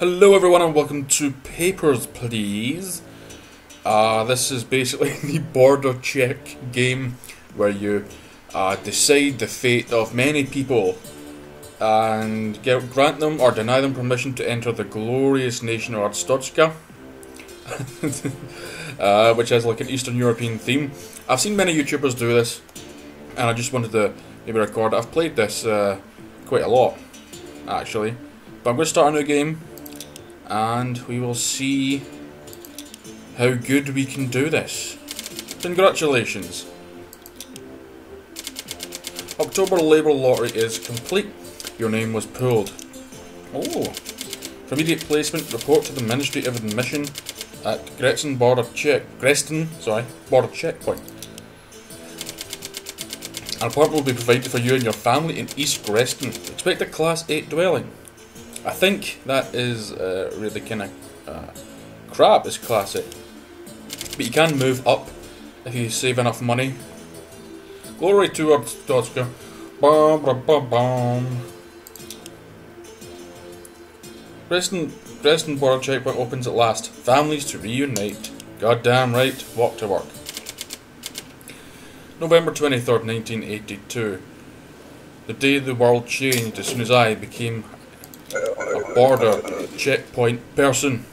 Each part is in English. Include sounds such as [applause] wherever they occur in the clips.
Hello, everyone, and welcome to Papers, Please. Uh, this is basically [laughs] the border check game where you uh, decide the fate of many people and get, grant them or deny them permission to enter the glorious nation of Arstotzka, [laughs] uh, which has like an Eastern European theme. I've seen many YouTubers do this, and I just wanted to maybe record it. I've played this uh, quite a lot, actually. But I'm going to start a new game, and we will see how good we can do this. Congratulations. October Labour Lottery is complete. Your name was pulled. Oh. For immediate placement, report to the Ministry of Admission at Grestin Border Check Grestin, sorry, Border Checkpoint. An apartment will be provided for you and your family in East Grestin. Expect a Class 8 dwelling. I think that is uh, really kind of uh, crap, is Class 8. But you can move up if you save enough money. Glory to Arstotzka. Bum, bum, bum, bum. Preston, Preston Border Checkpoint opens at last. Families to reunite. Goddamn right, walk to work. November 23rd, 1982. The day the world changed as soon as I became a border checkpoint person.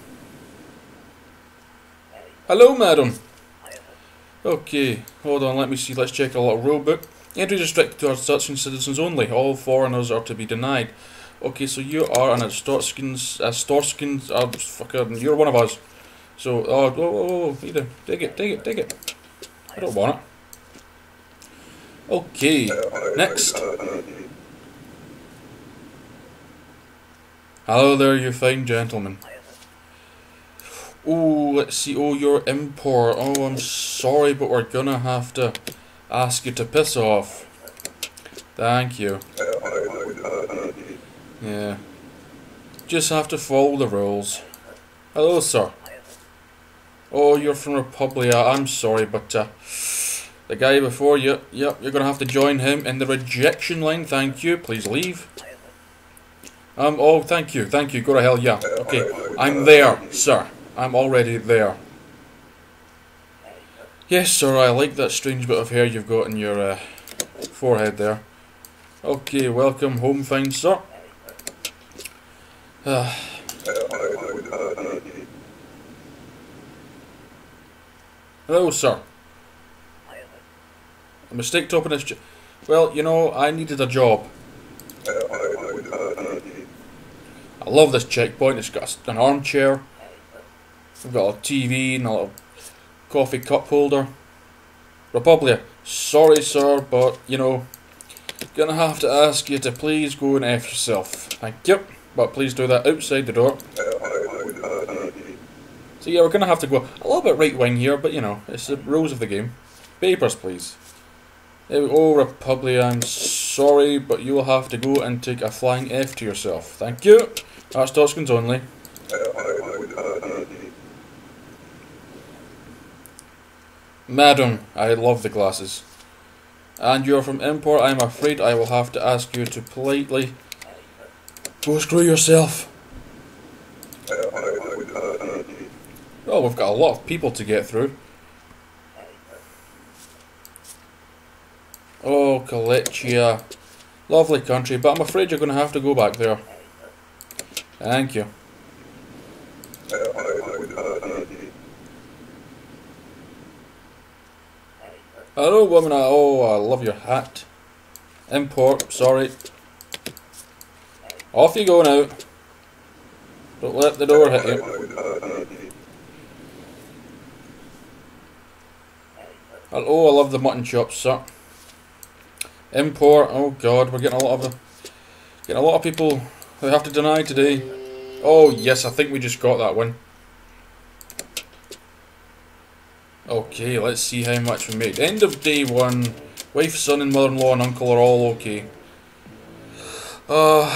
Hello, madam. Okay, hold on, let me see, let's check a little rule book. Entries restricted to Arstotzkan citizens only. All foreigners are to be denied. Okay, so you are an Astorskins, Astorskins, uh, fucking, you're one of us. So, oh, whoa, whoa, whoa, need take it, take it, take it. I don't want it. Okay, next. Hello there, you fine gentlemen. Oh, let's see. Oh, you're Impor. Oh, I'm sorry, but we're gonna have to ask you to piss off. Thank you. Yeah. Just have to follow the rules. Hello, sir. Oh, you're from Republia. I'm sorry, but uh, the guy before you, yep, you're gonna have to join him in the rejection line. Thank you. Please leave. Um, oh, thank you, thank you. Go to hell, yeah. Okay, I'm there, sir. I'm already there. Yes, sir, I like that strange bit of hair you've got in your uh, forehead there. Okay, welcome home, fine sir. Uh, hello, sir. A mistake to open this. Well, you know, I needed a job. I love this checkpoint. It's got an armchair. We've got a TV and a little coffee cup holder. Republia, sorry sir, but you know, gonna have to ask you to please go and F yourself. Thank you. But please do that outside the door. So yeah, we're gonna have to go a little bit right wing here, but you know, it's the rules of the game. Papers, please. Go, Republia, I'm sorry, but you will have to go and take a flying F to yourself. Thank you. That's Toskins only. Madam, I love the glasses. And you're from Impor, I'm afraid I will have to ask you to politely go screw yourself. Oh, we've got a lot of people to get through. Oh, Galicia. Lovely country, but I'm afraid you're going to have to go back there. Thank you. Hello, woman. Oh, I love your hat. Impor, sorry. Off you go now. Don't let the door hit you. Oh, I love the mutton chops, sir. Impor. Oh God, we're getting a lot of getting a lot of people who have to deny today. Oh yes, I think we just got that one. Okay, let's see how much we made. End of day one. Wife, son, and mother-in-law and uncle are all okay. Uh,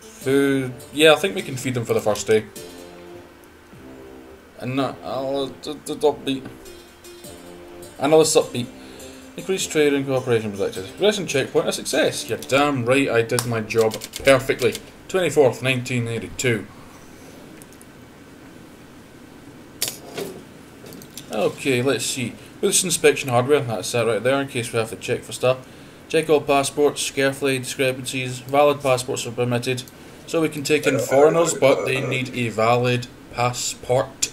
food. Yeah, I think we can feed them for the first day. And uh, I'll uh, upbeat. Another upbeat. Increased trade and cooperation predicted. Progressing checkpoint a success. You're damn right I did my job perfectly. 24th, 1982. Okay, let's see. Booths inspection hardware, that's that right there in case we have to check for stuff. Check all passports, carefully discrepancies, valid passports are permitted. So we can take in uh, uh, foreigners, but uh, they need a valid passport.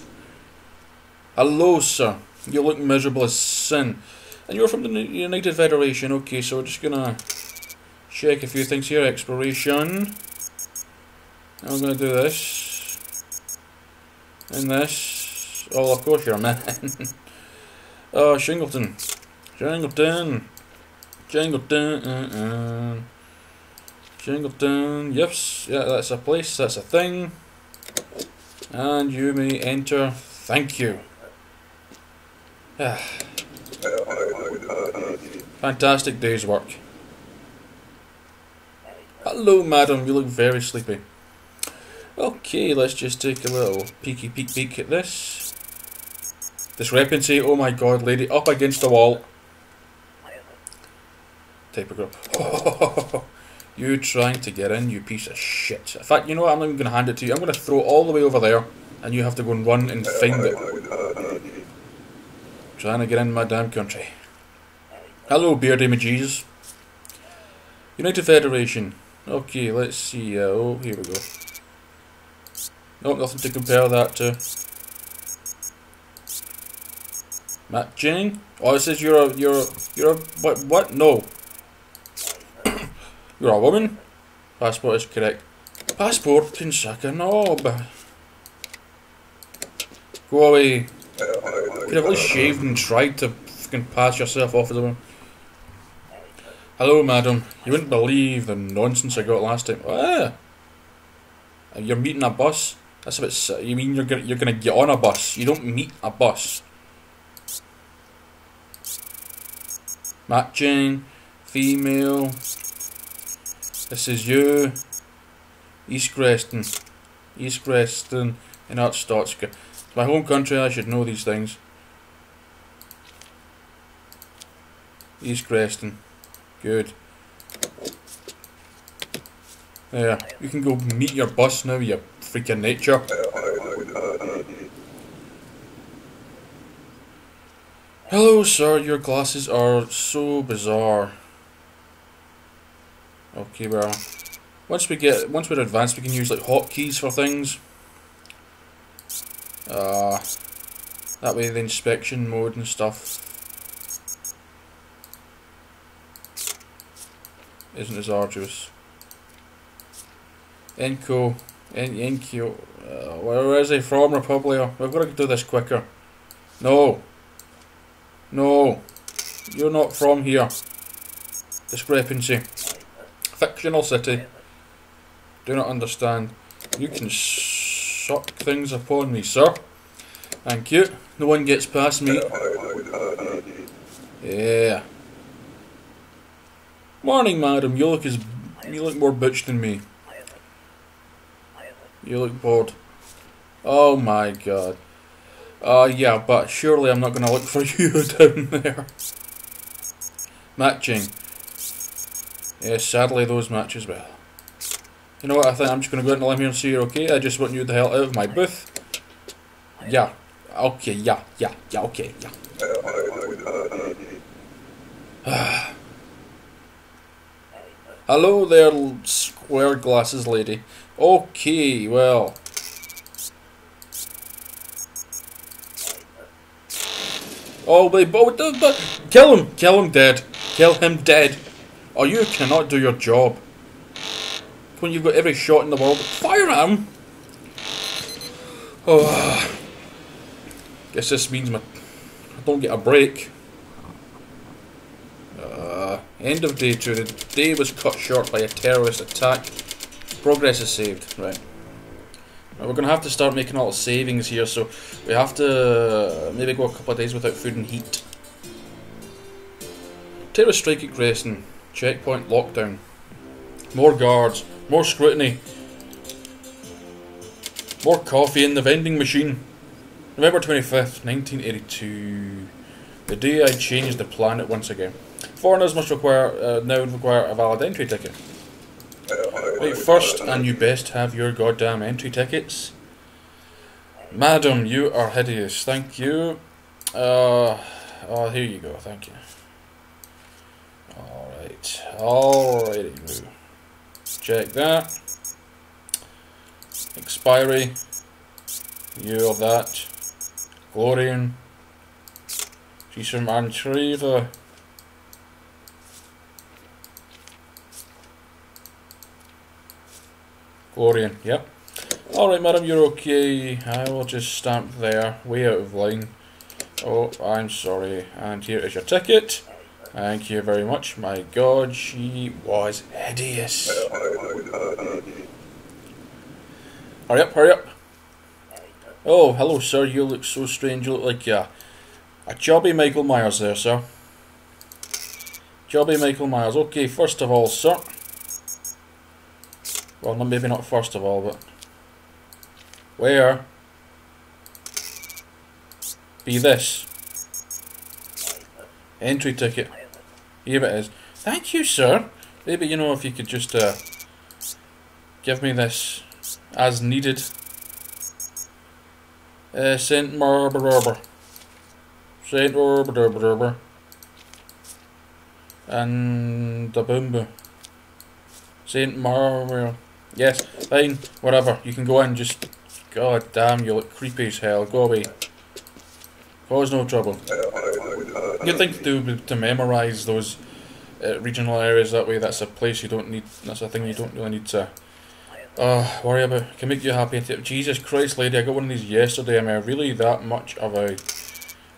Hello, sir. You look miserable as sin. And you're from the United Federation. Okay, so we're just gonna check a few things here. Exploration. I'm gonna do this. And this. Oh, of course you're a man. [laughs] oh, Shingleton. Shingleton. Shingleton. Uh -uh. Shingleton. Yes, yeah, that's a place. That's a thing. And you may enter. Thank you. [sighs] Fantastic day's work. Hello, madam. You look very sleepy. Okay, let's just take a little peeky peek peek at this. Discrepancy. Oh my god, lady. Up against the wall. Typograph. [laughs] you trying to get in, you piece of shit. In fact, you know what? I'm not even going to hand it to you. I'm going to throw it all the way over there, and you have to go and run and find it. Trying to get in my damn country. Hello, beardy McGee's. United Federation. Okay, let's see. Uh, oh, here we go. Nope, nothing to compare that to. Matching. Oh, it says you're a you're a, you're a what what? No. [coughs] you're a woman. Passport is correct. Passport can suck a knob. Go away. Could have at least shaved and tried to fucking pass yourself off as a woman. Hello, madam. You wouldn't believe the nonsense I got last time. Ah, you're meeting a bus. That's a bit. You mean you're gonna you're gonna get on a bus? You don't meet a bus. Matching, female. This is you. East Grestin, East Grestin in Arstotzka. It's my home country. I should know these things. East Grestin. Good. Yeah, you can go meet your bus now, you freaking nature. Hello, sir. Your glasses are so bizarre. Okay, well, once we get once we're advanced, we can use like hotkeys for things. Uh, that way, the inspection mode and stuff isn't as arduous. Enco, En Enkyo, uh, where is he from, Republia? We've got to do this quicker. No. No. You're not from here. Discrepancy. Fictional city. Do not understand. You can suck things upon me, sir. Thank you. No one gets past me. Yeah. Morning, madam. You look as you look more bitch than me. You look bored. Oh my god. Uh, yeah, but surely I'm not going to look for [laughs] you down there. Matching. Yeah, sadly those match as well. You know what, I think I'm just going to go out and let me and see you're okay. I just want you the hell out of my booth. Yeah. Okay, yeah, yeah, yeah, okay, yeah. [sighs] Hello there, square glasses lady. Okay, well. Oh, but, but, uh, but, kill him, kill him dead, kill him dead. Oh, you cannot do your job. When you've got every shot in the world, fire at him. Oh, guess this means my, I don't get a break. End of day two. The day was cut short by a terrorist attack. Progress is saved. Right. Now we're going to have to start making a lot of savings here, so we have to uh, maybe go a couple of days without food and heat. Terrorist strike at Grestin. Checkpoint lockdown. More guards. More scrutiny. More coffee in the vending machine. November 25th, 1982. The day I changed the planet once again. Foreigners must require uh, now require a valid entry ticket. Right, first and you best have your goddamn entry tickets. Madam, you are hideous. Thank you. Uh, oh, here you go. Thank you. Alright. Alrighty. Check that. Expiry. You of that. Glorian. She's from Antegria. Glorian, yep. Alright, madam, you're okay. I will just stamp there, way out of line. Oh, I'm sorry. And here is your ticket. Thank you very much. My god, she was hideous. Hurry up, hurry up. Oh, hello, sir. You look so strange. You look like a, a chubby Michael Myers there, sir. Chubby Michael Myers. Okay, first of all, sir. Well, maybe not first of all, but where be this entry ticket. Here it is. Thank you, sir. Maybe you know if you could just uh, give me this as needed. Uh, Saint Marber Saint Marber and the Boombo. Saint Marber. Yes, fine, whatever. You can go in, just... God damn, you look creepy as hell. Go away. Cause no trouble. You'd think to to memorise those uh, regional areas that way. That's a place you don't need. That's a thing you don't really need to uh, worry about. Can make you happy. Jesus Christ, lady! I got one of these yesterday. Am I really that much of a,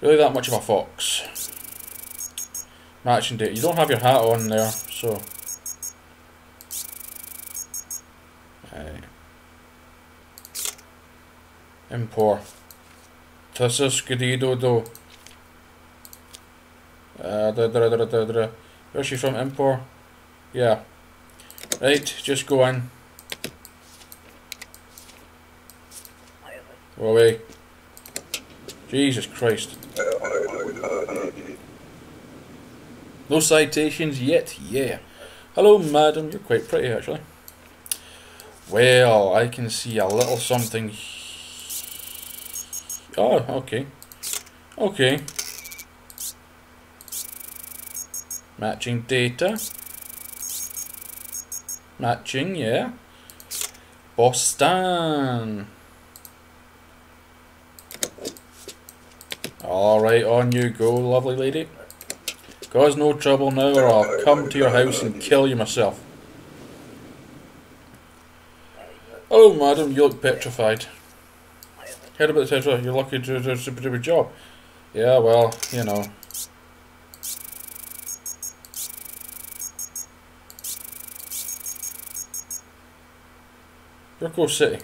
really that much of a fox? Matching date. You don't have your hat on there, so. Impor. Tussus Gadido Uh, da, da, da, da, da. Where's she from? Impor? Yeah. Right, just go in. Go away. Jesus Christ. No citations yet? Yeah. Hello, madam. You're quite pretty, actually. Well, I can see a little something. Oh, okay. Okay. Matching data. Matching, yeah. Boston. Alright, on you go, lovely lady. Cause no trouble now or I'll come to your house and kill you myself. Oh, madam, you look petrified. Heard about the you're lucky to do a super duper job. Yeah, well, you know. Yurko City.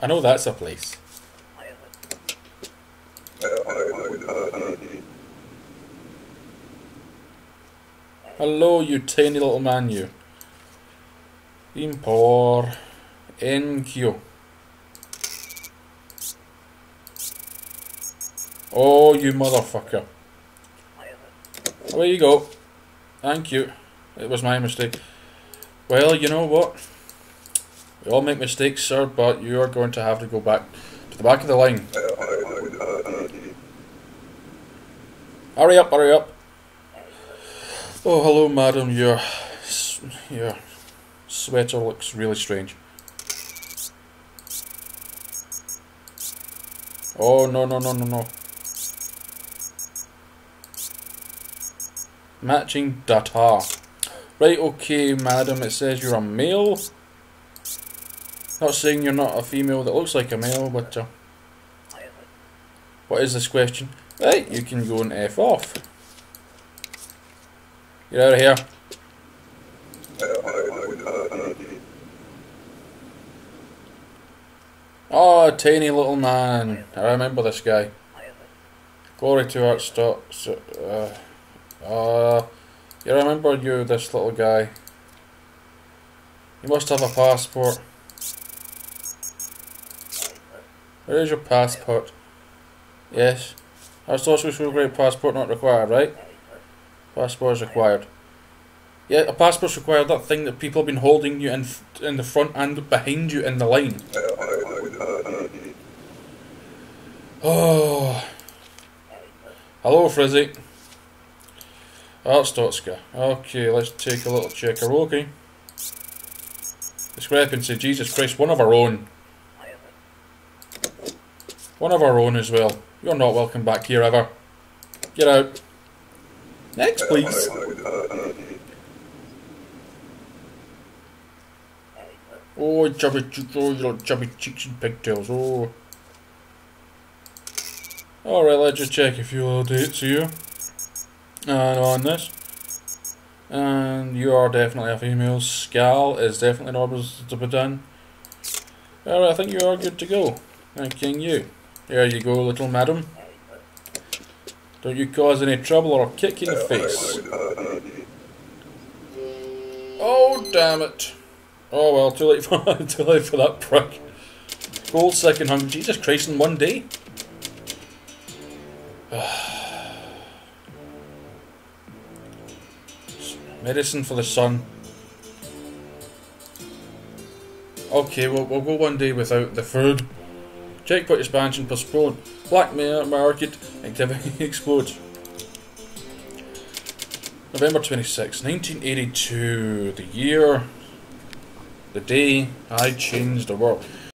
I know that's a place. Hello, you tiny little man, you. Impor NQ. Oh, you motherfucker. There you go. Thank you. It was my mistake. Well, you know what? We all make mistakes, sir, but you are going to have to go back to the back of the line. Hurry up, hurry up. Oh, hello, madam. Your, your sweater looks really strange. Oh, no, no, no, no, no. Matching data. Right, okay, madam, it says you're a male. Not saying you're not a female that looks like a male, but... Uh, what is this question? Right, you can go and F off. Get out of here. Oh, tiny little man. I remember this guy. Glory to art stock. Uh, uh, you remember you, this little guy. You must have a passport. Where is your passport? Yes. Our social security passport not required, right? Passport is required. Yeah, a passport's required. That thing that people have been holding you in in the front and behind you in the line. Oh. Hello, Frizzy. Oh, Stotska. Okay, let's take a little check. Okay. Discrepancy. Jesus Christ, one of our own. One of our own as well. You're not welcome back here ever. Get out. Next, please. Oh, chubby cheeks, oh, got chubby cheeks and pigtails, oh. Alright, let's just check a few little dates here. And on this. And you are definitely a female. Scal is definitely an not to be done. Alright, I think you are good to go. Thanking you. There you go, little madam. Don't you cause any trouble or I'll kick you in the face. Oh, damn it. Oh well, too late for, [laughs] too late for that prick. Gold second hunger. Jesus Christ, in one day? [sighs] Medicine for the sun. Okay, we'll, we'll go one day without the food. Checkpoint expansion postponed. Black market activity explodes. November 26, 1982. The year, the day I changed the world.